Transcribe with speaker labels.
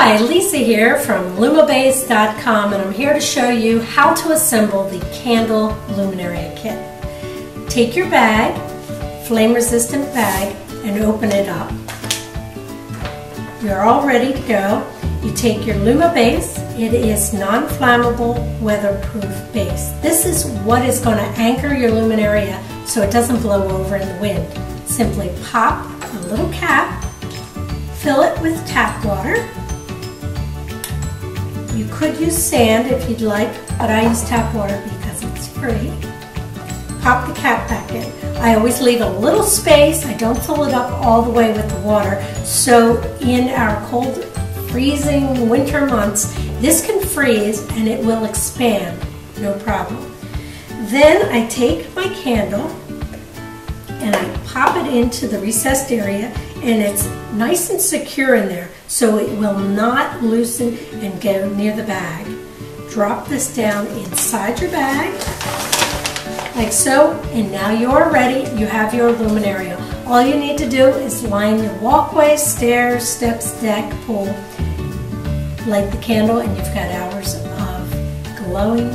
Speaker 1: Hi, Lisa here from lumabase.com and I'm here to show you how to assemble the candle luminaria kit. Take your bag, flame resistant bag, and open it up. You're all ready to go. You take your LumaBase. It is non-flammable, weatherproof base. This is what is going to anchor your luminaria so it doesn't blow over in the wind. Simply pop a little cap, fill it with tap water, you could use sand if you'd like, but I use tap water because it's free. Pop the cap back in. I always leave a little space. I don't fill it up all the way with the water. So in our cold, freezing winter months, this can freeze and it will expand, no problem. Then I take my candle and I pop it into the recessed area and it's nice and secure in there so it will not loosen and go near the bag. Drop this down inside your bag like so and now you're ready. You have your luminaria. All you need to do is line your walkway, stairs, steps, deck, pool, light the candle and you've got hours of glowing